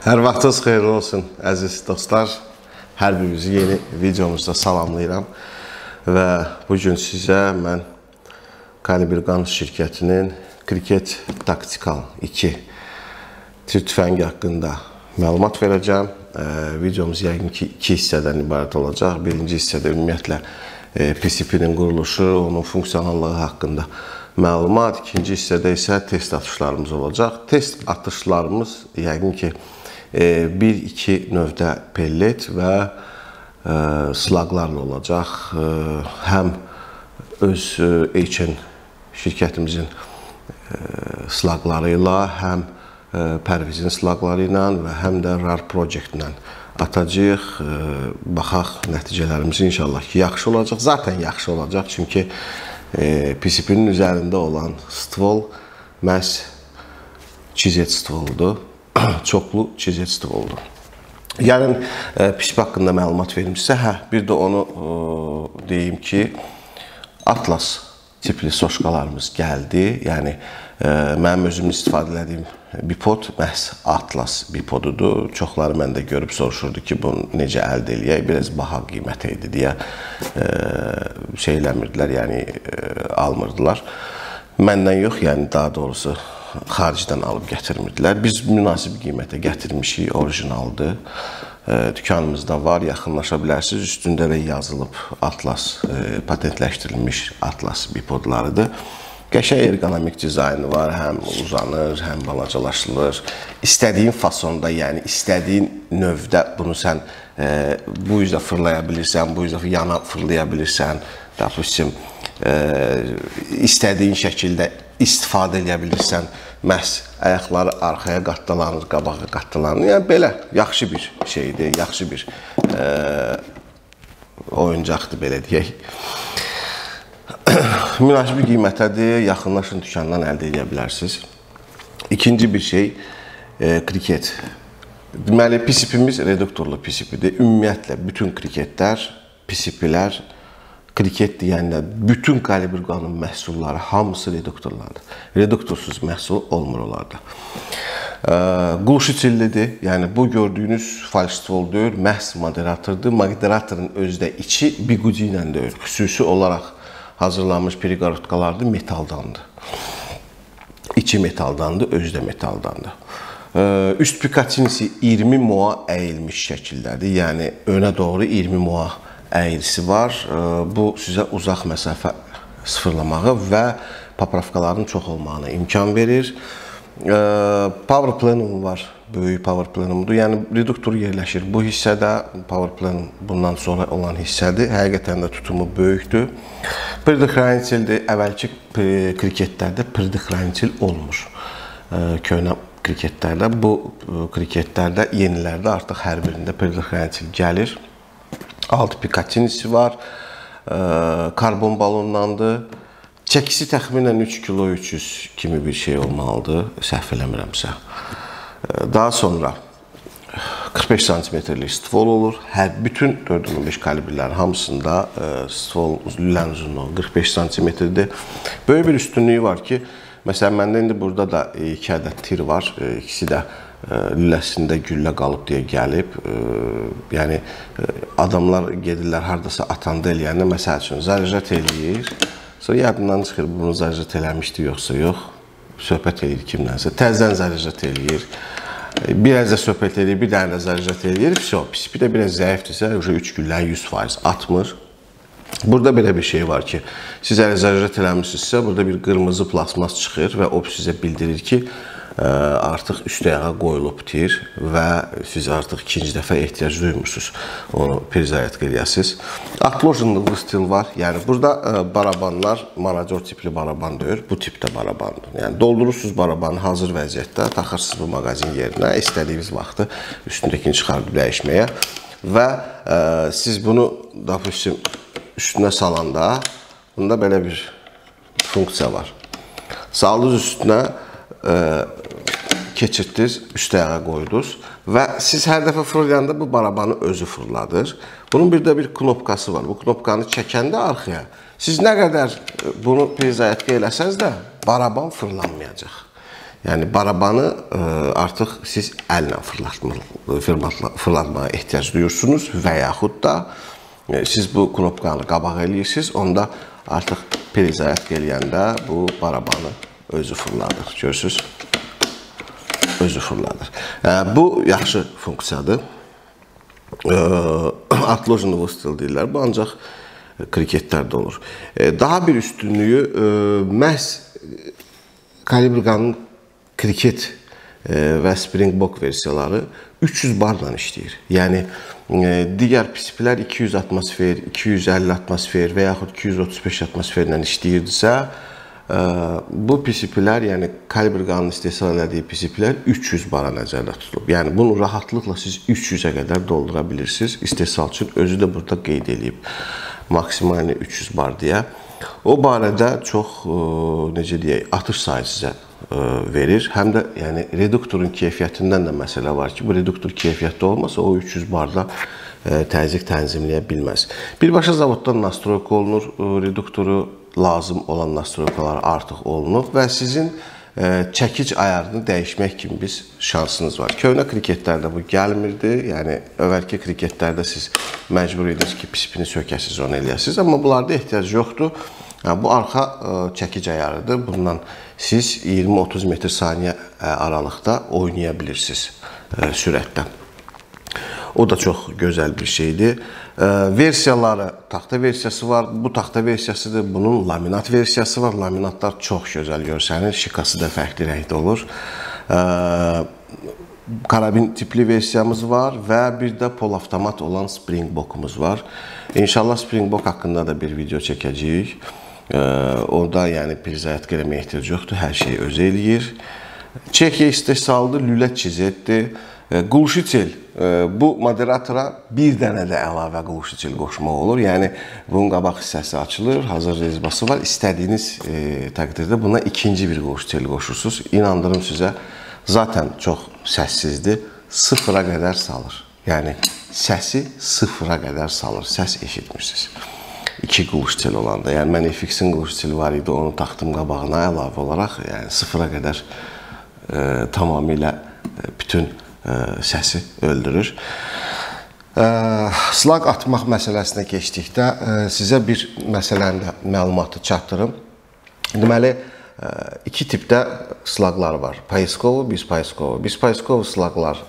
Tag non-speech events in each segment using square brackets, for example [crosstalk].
Hər vaxtınız xeyirli olsun, əziz dostlar. Hər birinizi yeni videomuzda salamlayıram. Və bu gün sizə mən Kalibr Qanus şirkətinin Kriket Taktikal 2 tir tüfəngi haqqında məlumat verəcəm. Videomuz yəqin ki, iki hissədən ibarət olacaq. Birinci hissədə ümumiyyətlə PCP-nin quruluşu, onun funksionallığı haqqında məlumat. İkinci hissədə isə test atışlarımız olacaq. Test atışlarımız yəqin ki, 1-2 növdə pellet və slaqlarla olacaq. Həm öz HN şirkətimizin slaqları ilə, həm Pərvizin slaqları ilə və həm də RAR Project ilə atacağıq. Baxaq nəticələrimiz inşallah ki, yaxşı olacaq. Zaten yaxşı olacaq, çünki PCP-nin üzərində olan stvol məhz çizet stvoludur. [clears throat] Çoxlu çizet stvoludur. Yəni PCP haqqında məlumat verim sizə. Hə, bir də onu deyim ki, Atlas tipli soşkalarımız gəldi. Yəni mənim özüm istifadə etdiyim bipod məhz Atlas bipodudur. Çoxları məndə görüb soruşurdu ki, bunu necə əldə eləyək? Biraz baha qiymətə idi deyə şey eləmirdilər, yəni almırdılar. Məndən yox, yəni daha doğrusu xaricdən alıb gətirmirdilər. Biz münasib qiymətə gətirmişik, orijinaldır. E, dükanımızda var, yaxınlaşa bilərsiniz. Üstündə də yazılıb Atlas, e, patentləşdirilmiş Atlas bipodlarıdır. Qəşəng ergonomik dizaynı var, həm uzanır, həm balacalaşılır. İstədiyin fasonda, yəni istədiyin növdə bunu sən e, bu üzə fırlaya bilirsən, bu üzə yana fırlaya bilirsən. Dapustim, e, istədiyin şəkildə istifadə edə bilirsən. Məhz ayaqları arxaya qatdalanır, qabağa qatdalanır. Yəni belə yaxşı bir şeydir, yaxşı bir e, oyuncaqdır belə deyək. [coughs] Münasib qiymətədir, yaxınlaşın dükandan əldə edə bilərsiniz. İkinci bir şey e, kriket. Deməli PCP-miz reduktorlu PCP-dir. Ümumiyyətlə bütün kriketlər, PCP-lər kriket deyəndə bütün kalibr qanun məhsulları hamısı reduktorlardır. Reduktorsuz məhsul olmur onlarda. Qulşiçillidir. Yəni bu gördüyünüz falstol deyil, məhz moderatordur. Moderatorun özdə içi biqudi ilə deyil. Xüsusi olaraq hazırlanmış periqarotkalardır, metaldandır. İçi metaldandır, özdə metaldandır. Üst pikatinisi 20 moa əyilmiş şəkildədir. Yəni önə doğru 20 moa əyilisi var. Bu sizə uzaq məsafə sıfırlamağı və popravkaların çox olmağına imkan verir. Power plenum var. Böyük power plenumdur. Yəni reduktor yerləşir bu hissədə. Power plenum bundan sonra olan hissədir. Həqiqətən də tutumu böyükdür. Predixranitildir. Əvvəlki kriketlərdə predixranitil olmur. Köhnə kriketlərdə bu kriketlərdə yenilərdə artıq hər birində predixranitil gəlir. Alt pikatinisi var. Karbon balonlandı. Çəkisi təxminən 3 kilo 300 kimi bir şey olmalıdır, səhv eləmirəmsə. Daha sonra 45 santimetrlik stvol olur. Hər bütün 415 kalibrlərin hamısında stvol lülən uzunluğu 45 santimetrdir. Böyük bir üstünlüyü var ki, məsələn məndə indi burada da 2 ədəd tir var. İkisi də lüləsində güllə qalıb deyə gəlib. Yəni adamlar gedirlər hardasa atanda eləyəndə məsəl üçün zarjat eləyir. Sonra yadından çıxır bunu zarjat eləmişdi yoxsa yox. Söhbət eləyir kimdənsə. Təzədən zarjat eləyir. Biraz da söhbət eləyir, bir dənə də zarjat eləyir. Vəsə, PCP də biraz zəifdirsə, 3 güllə 100% atmır. Burada belə bir şey var ki, siz əgər zarjat eləmirsinizsə, burada bir qırmızı plasmas çıxır və o sizə bildirir ki, artıq üst ayağa qoyulub tir və siz artıq ikinci dəfə ehtiyac duymursunuz onu perizayət eləyəsiniz. Atlojenli stil var. Yəni burada barabanlar manager tipli baraban deyil, bu tipdə barabandır. Yəni doldurursunuz barabanı hazır vəziyyətdə, taxırsınız bu mağazin yerinə, istədiyiniz vaxtı üstündəkini çıxardıb dəyişməyə və ə, siz bunu допустим üstünə salanda bunda belə bir funksiya var. Saldınız üstünə ə, keçirtdiniz, üst ayağa qoydunuz və siz hər dəfə fırlayanda bu barabanı özü fırladır. Bunun bir də bir knopkası var. Bu knopkanı çəkəndə arxaya siz nə qədər bunu prizayətqə eləsəz də baraban fırlanmayacaq. Yəni barabanı ə, artıq siz əllə fırlatmağa ehtiyac duyursunuz və yaxud da ə, siz bu knopkanı qabaq eləyirsiniz, onda artıq prizayət eləyəndə bu barabanı özü fırlanır. Görürsüz? Özü fırlanır. Bu yaxşı funksiyadır. [clears throat] Atlojanlı stil deyirlər. Bu ancaq kriketlərdə olur. Daha bir üstünlüyü e, məhz Kalibriganın kriket e, və Springbok versiyaları 300 barla işləyir. Yəni e, digər pisiplər 200 atmosfer, 250 atmosfer və yaxud 235 atmosferlə işləyirdisə, bu PCP-lər, yəni kalibr qanunu istehsal elədiyi PCP-lər 300 bara nəzərdə tutulub. Yəni bunu rahatlıqla siz 300-ə qədər doldura bilirsiniz. İstehsalçı özü də burada qeyd eləyib. Maksimalni 300 bar deyə. O barədə çox necə deyək, atış sayı sizə verir. Həm də yəni reduktorun keyfiyyətindən də məsələ var ki, bu reduktor keyfiyyətli olmasa o 300 barda təzyiq tənzimləyə bilməz. Birbaşa zavoddan nastroyka olunur reduktoru lazım olan nastroykalar artıq olunub və sizin e, çəkic ayarını dəyişmək kimi biz şansınız var. Köhnə kriketlərdə bu gəlmirdi. Yəni əvvəlki kriketlərdə siz məcbur idiniz ki, pispini sökəsiz, onu eləyəsiz, amma bunlarda ehtiyac yoxdur. Yəni bu arxa e, çəkic ayarıdır. Bundan siz 20-30 metr saniyə aralıqda oynaya bilirsiniz sürətdə. O da çox gözəl bir şeydir. Versiyaları, taxta versiyası var. Bu taxta versiyasıdır. Bunun laminat versiyası var. Laminatlar çox gözəl görsənir. Şikası da fərqli rəngdə olur. Karabin tipli versiyamız var və bir də polavtomat olan Springbokumuz var. İnşallah Springbok haqqında da bir video çəkəcəyik. Orada yəni prizayət eləməyə ehtiyac yoxdur. Hər şeyi özü eləyir. Çexiya istehsalıdır, lülə çizetdir. Qulşitel bu moderatora bir dənə də əlavə qulşitel qoşmaq olur. Yəni bunun qabaq hissəsi açılır, hazır rezbası var. İstədiyiniz e, təqdirdə buna ikinci bir qulşitel qoşursunuz. İnandırım sizə, zaten çox səssizdir. Sıfıra qədər salır. Yəni səsi sıfıra qədər salır. Səs eşitmirsiniz. İki qulşitel olanda. Yəni mən FX-in qulşiteli var idi, onu taxdım qabağına əlavə olaraq, yəni sıfıra qədər e, tamamilə e, bütün səsi öldürür. Slaq atmaq məsələsinə keçdikdə sizə bir məsələni də məlumatı çatdırım. Deməli, iki tipdə slaqlar var. Payskovu, bispayskovu. Bispayskovu slaqlar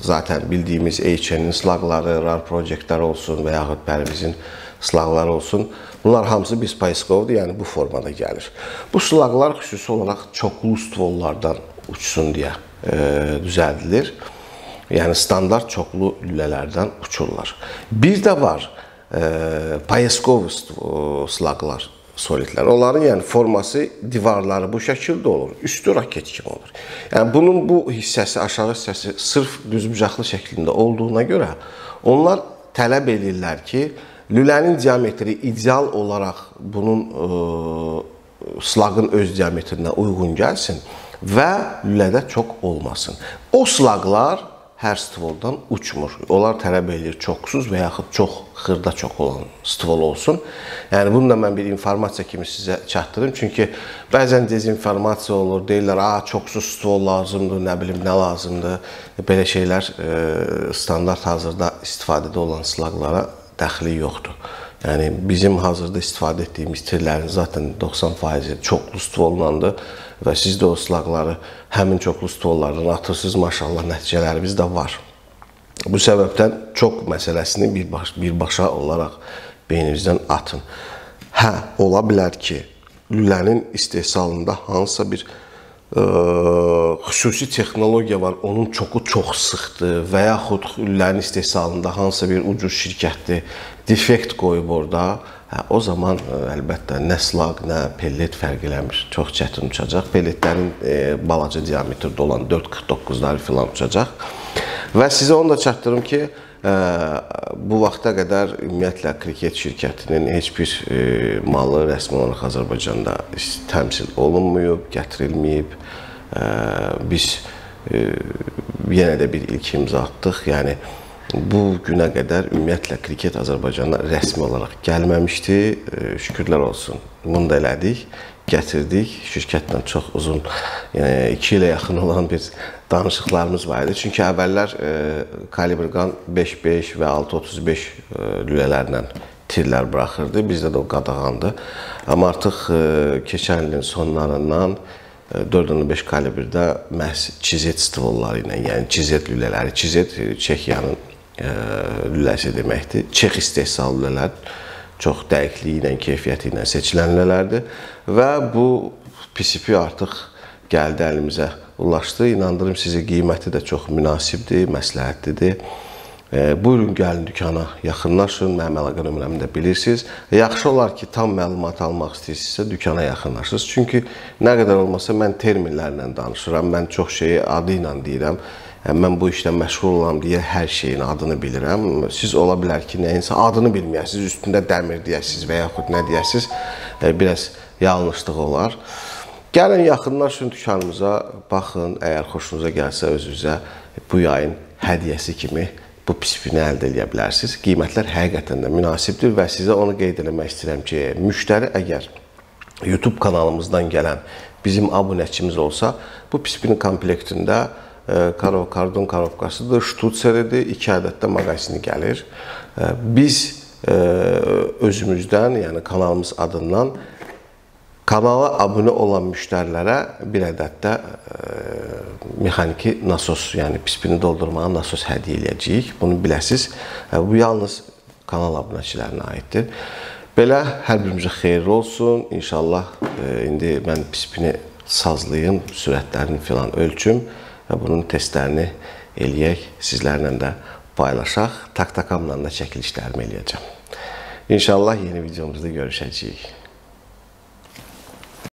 zaten bildiyimiz HN-in slaqları, RAR proyektlər olsun və yaxud Pərvizin slaqları olsun. Bunlar hamısı bispaykovdur, yəni bu formada gəlir. Bu slaqlar xüsusi olaraq çoxlu stvollardan uçsun deyə e, düzəldilir. Yəni standart çoxlu lülələrdən uçurlar. Bir də var e, Payeskov slaqlar, solidlər. Onların yəni forması, divarları bu şəkildə olur. Üstü raket kimi olur. Yəni bunun bu hissəsi, aşağı hissəsi sırf düzbucaqlı şəklində olduğuna görə onlar tələb edirlər ki, lülənin diametri ideal olaraq bunun e, slaqın öz diametrinə uyğun gəlsin və lülədə çox olmasın. O slaqlar hər stvoldan uçmur. Onlar tələb edir çoxsuz və yaxud çox xırda çox olan stvol olsun. Yəni bunu da mən bir informasiya kimi sizə çatdırım. Çünki bəzən dezinformasiya olur. Deyirlər, "A, çoxsuz stvol lazımdır, nə bilim nə lazımdır." Belə şeylər e, standart hazırda istifadədə olan slaqlara dəxli yoxdur. Yəni bizim hazırda istifadə etdiyimiz tirlərin zaten 90% çoxlu stvollandır və siz də o slaqları həmin çoxlu stollardan atırsınız, maşallah nəticələrimiz də var. Bu səbəbdən çox məsələsini birbaş, birbaşa olaraq beyninizdən atın. Hə, ola bilər ki, lülənin istehsalında hansısa bir ə, xüsusi texnologiya var, onun çoxu çox sıxdır və yaxud lülənin istehsalında hansısa bir ucuz şirkətdir, defekt qoyub orada Hə, o zaman ə, e, əlbəttə nə slag, nə pellet fərq eləmir. Çox çətin uçacaq. Pelletlərin e, balaca diametrdə olan 4.49-ları filan uçacaq. Və sizə onu da çatdırım ki, ə, bu vaxta qədər ümumiyyətlə kriket şirkətinin heç bir e, malı rəsmi olaraq Azərbaycanda təmsil olunmayıb, gətirilməyib. Biz ə, yenə də bir ilk imza atdıq. Yəni Bu günə qədər ümumiyyətlə kriket Azərbaycana rəsmi olaraq gəlməmişdi. Şükürlər olsun. Bunu da elədik, gətirdik. Şirkətlə çox uzun, yəni 2 ilə yaxın olan bir danışıqlarımız var idi. Çünki əvvəllər kalibrqan 5.5 və 6.35 lülələrlə tirlər buraxırdı. Bizdə də o qadağandı. Amma artıq keçən ilin sonlarından 4.5 kalibrdə məhz çizet stvolları ilə, yəni çizet lülələri, çizet Çexiyanın lüləsi deməkdir. Çex istehsal lülələr çox dəqiqliyi ilə, keyfiyyəti ilə seçilən lülələrdir və bu PCP artıq gəldi əlimizə ulaşdı. İnandırım sizi qiyməti də çox münasibdir, məsləhətlidir. Buyurun gəlin dükana, yaxınlaşın, mənim əlaqə nömrəmi də bilirsiniz. Yaxşı olar ki, tam məlumat almaq istəyirsinizsə dükana yaxınlaşırsınız. Çünki nə qədər olmasa mən terminlərlə danışıram, mən çox şeyi adı ilə deyirəm. Mən bu işlə məşğul olam deyə hər şeyin adını bilirəm. Siz ola bilər ki, nəyinsə adını bilməyəsiniz, üstündə dəmir deyəsiniz və yaxud nə deyəsiniz, biraz yanlışlıq olar. Gəlin yaxınlaşın dükanımıza, baxın, əgər xoşunuza gəlsə özünüzə bu yayın hədiyyəsi kimi bu pisfini əldə edə bilərsiniz. Qiymətlər həqiqətən də münasibdir və sizə onu qeyd eləmək istəyirəm ki, müştəri əgər YouTube kanalımızdan gələn bizim abunəçimiz olsa, bu pisfinin komplektində karov, kardon karovkasıdır, ştutseridir, 2 ədəd də maqazini gəlir. Biz özümüzdən, yəni kanalımız adından Kanala abunə olan müştərilərə bir ədəd də e, mexaniki nasos, yəni pispini doldurmağa nasos hədiyyə eləyəcəyik. Bunu biləsiz. E, bu yalnız kanal abunəçilərinə aiddir. Belə hər birimizə xeyirli olsun. İnşallah e, indi mən pispini sazlayım, sürətlərini filan ölçüm və bunun testlərini eləyək, sizlərlə də paylaşaq. Tak-takamla da çəkilişlərimi eləyəcəm. İnşallah yeni videomuzda görüşəcəyik.